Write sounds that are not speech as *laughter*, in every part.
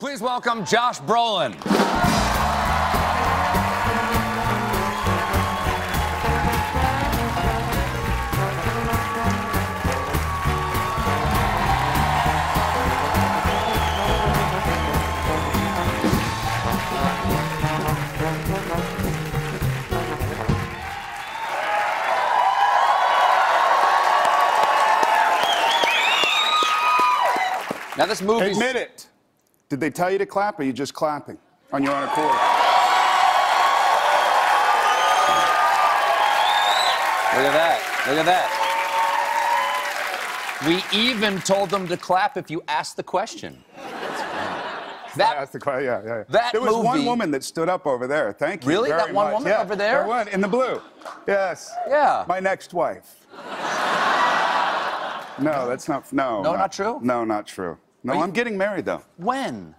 Please welcome Josh Brolin. Now this movie. Admit it. Did they tell you to clap, or are you just clapping on your own accord? Look at that. Look at that. We even told them to clap if you asked the question. *laughs* That, That's the question. Yeah, yeah. yeah. that there was one woman that stood up over there. Thank you. Really? That one much. woman Yeah, over there? one in the blue. Yes. Yeah. My next wife. *laughs* No, that's not. No. No, not true? No, not true. No, you- I'm getting married though. when?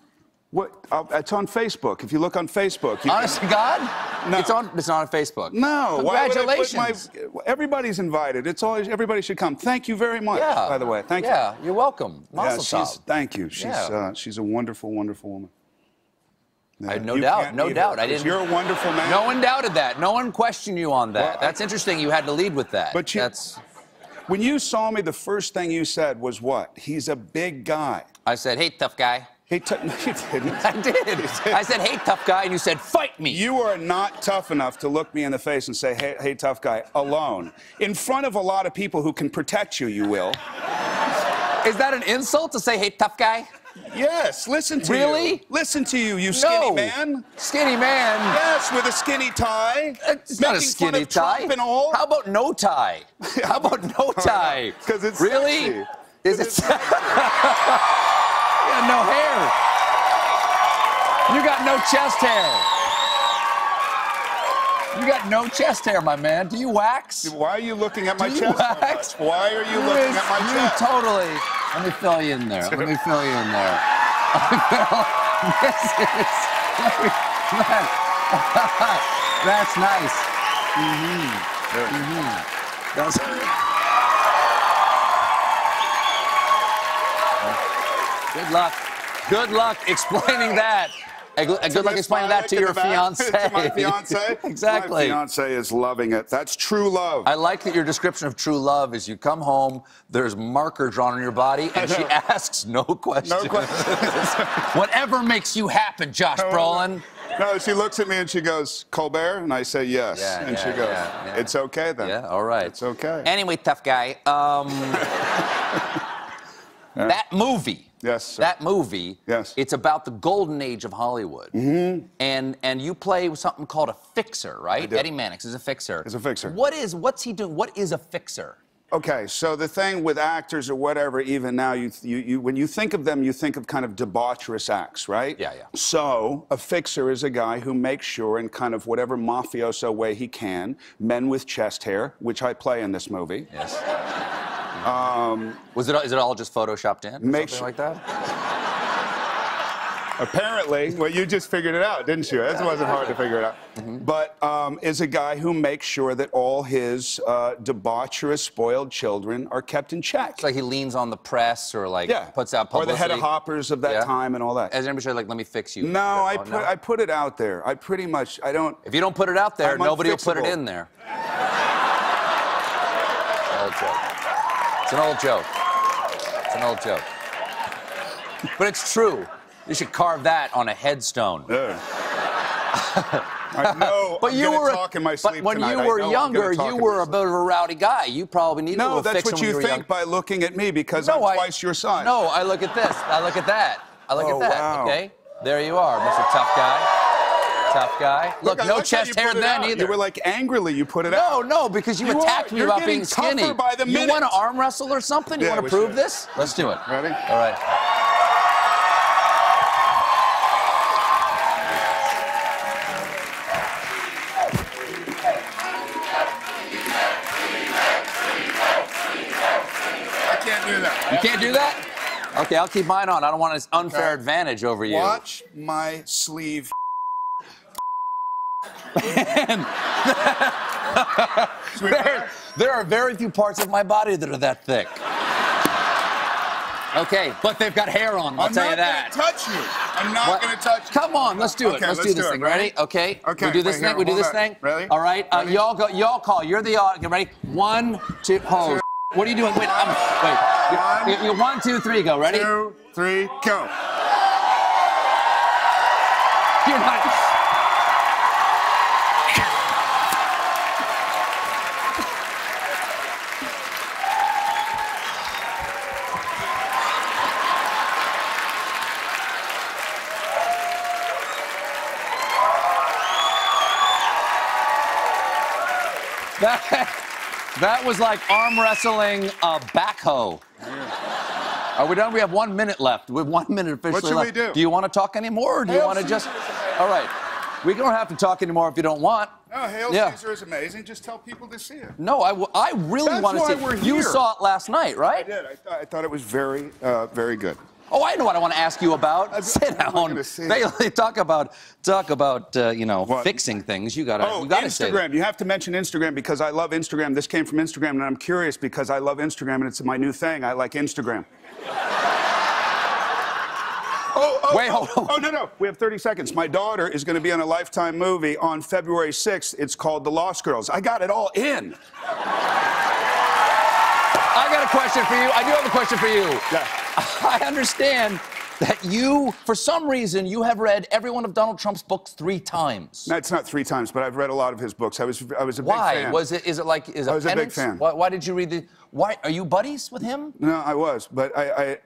What? Uh, it's on Facebook. If you look on Facebook. You Honest to God? No. It's on. It's not on Facebook. No. I Congratulations. my- everybody's invited. It's always everybody should come. Thank you very much. yeah. By the way, thank you. Yeah, you're welcome. Yeah, she's, thank you. She's Yeah. uh, she's a wonderful, wonderful woman. I no doubt, no either, doubt. I didn't- You're a wonderful man. No one doubted that. No one questioned you on that. Well, I- That's interesting. You had to lead with that. But you- That's. When you saw me, the first thing you said was what? He's a big guy. I said, "Hey, tough guy." He t- *laughs* no, you didn't. I did. I said, "Hey, tough guy," and you said, "Fight me." You are not tough enough to look me in the face and say, hey, hey, tough guy, alone. In front of a lot of people who can protect you, you will. Is that an insult to say, "Hey, tough guy"? Yes, listen to you. Really? Listen to you, you skinny no. man. Skinny man. Yes, with a skinny tie. Uh, it's not a skinny of tie. Trump and all. How about no tie? *laughs* How about no tie? Because it's really. sexy. Is it? you got *laughs* no hair. You got no chest hair. You got no chest hair, my man. Do you wax? Why are you looking at my Do you chest? so wax? much? Why are you looking at my you chest? totally. Let me fill you in there. Let me fill you in there. this is. Man, That's nice. Mm-hmm. That's. Good luck. Good luck explaining that. And good good luck explaining that to your fiance. *laughs* to my fiance. *laughs* exactly. My fiance is loving it. That's true love. I like that your description of true love is you come home, there's marker drawn on your body, and she *laughs* asks no questions. no question. Whatever makes you happen, Josh Brolin. No, she looks at me and she goes, Colbert? And I say, yes. Yeah, and yeah, she goes, yeah. it's okay then. Yeah, all right. It's okay. Anyway, tough guy. Um, that movie. Yes, sir. That movie. Yes. It's about the golden age of Hollywood. Mm-hmm. And and you play something called a fixer, right? Eddie Mannix is a fixer. Is a fixer. What is what's he doing? What is a fixer? Okay, so the thing with actors or whatever, even now, you, you, you, when you think of them, you think of kind of debaucherous acts, right? Yeah, yeah. So a fixer is a guy who makes sure, in kind of whatever mafioso way he can, men with chest hair, which I play in this movie. Yes. Was it is it all just photoshopped in? Make sure- like that? Apparently, well, you just figured it out, didn't you? That wasn't hard to figure it out. Mm-hmm. But um, is a guy who makes sure that all his uh, debaucherous, spoiled children are kept in check. It's like he leans on the press or like yeah. puts out publicity. or the Hedda Hoppers of that Yeah. time and all that. As anybody said, like, let me fix you. No, I Oh, put I put it out there. I pretty much I don't. If you don't put it out there, I'm nobody will put it in there. *laughs* joke. It's an old joke. It's an old joke. But it's true. You should carve that on a headstone. Ugh. I know. *laughs* But I'm you were, talk in my but sleep when tonight. you were younger, you were a bit of a rowdy guy. You probably needed a No, that's what you think young. by looking at me because No, I'm I- twice your size. No, I look at this. I look at that. I look Oh, at that. wow. Okay, there you are, Mr. Tough Guy. Tough guy. Look, I no like chest hair then out. either. You were like angrily you put it No, out. no, no, because you, You attacked are. me about being skinny. by the you want to arm wrestle or something? You Yeah, want to prove should. this? Let's do it. Ready? All right. I can't do that. You can't do that? Okay, I'll keep mine on. I don't want an unfair Okay. advantage over you. Watch my sleeve. There, there are very few parts of my body that are that thick. Okay, but they've got hair on, I'll I'm tell not you that. gonna touch you. I'm not What? gonna touch. Come on, let's do it. Okay, let's, let's do do this it. thing. Ready? Okay. Okay, We do this wait, thing. here, we do this on. thing. Ready? All right. Uh, y'all go. Y'all call. You're the audience. Ready? One, two. Oh, what are you doing? Wait. I'm, wait. One. You- you- one, two, three. Go. Ready? Two, three, go. You're not. That, that was like arm wrestling a backhoe. Are we done? We have one minute left. We have one minute officially What should we do? Do you want to talk anymore, or do you want to just? All right. We don't have to talk anymore if you don't want. Oh, Hail Yeah. Caesar is amazing. Just tell people to see it. No, I, w- I really That's want to see. we're You here. saw it last night, right? I did. I, thought I thought it was very, uh, very good. Oh, I know what I want to ask you about. I'm- Sit down. They, *laughs* talk about talk about uh, you know What? fixing things. You gotta Oh, you gotta say. Instagram. You have to mention Instagram because I love Instagram. This came from Instagram, and I'm curious because I love Instagram, and it's my new thing. I like Instagram. *laughs* Oh, oh, Wait, hold on. Oh, no, no. We have 30 seconds. My daughter is going to be in a Lifetime movie on February 6th. It's called The Lost Girls. I got it all in. I got a question for you. I do have a question for you. Yeah. *laughs* I understand that you, for some reason, you have read every one of Donald Trump's books three times. No, it's not three times, but I've read a lot of his books. I was, I was a big fan. Why was it? Is it like is I was a big fan. Why, why did you read the? Why are you buddies with him? No, I was, but I, I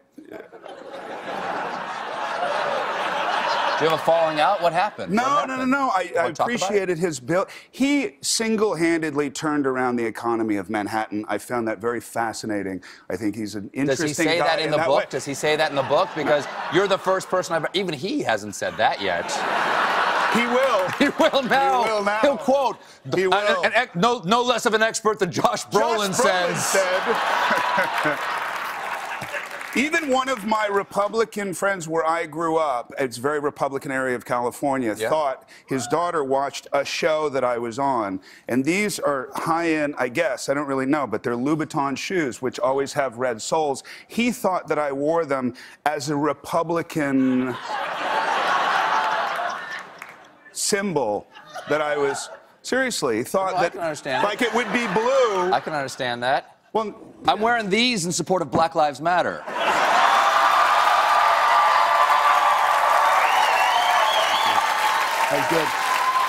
you have a falling out? What happened? No, What no, no, no. I, I Wanna talk about it? appreciated his bill. He single-handedly turned around the economy of Manhattan. I found that very fascinating. I think he's an interesting guy. Does he say that in the book? way. Does he say that in the book? Because you're the first person I've even he hasn't said that yet. He will. *laughs* He will now. He will now. He'll quote. He will. uh, an ex- no, no less of an expert than Josh Brolin Josh Brolin says. said. *laughs* Even one of my Republican friends where I grew up, it's a very Republican area of California, Yeah. thought his daughter watched a show that I was on. And these are high end, I guess, I don't really know, but they're Louboutin shoes, which always have red soles. He thought that I wore them as a Republican symbol that I was. Seriously, thought Well, I that can understand. like it would be blue. I can understand that. well, I'm wearing these in support of Black Lives Matter. Good.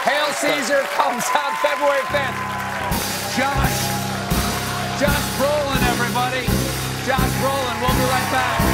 Hail Caesar comes out February 5th. Josh, Josh Brolin, everybody. Josh Brolin. We'll be right back.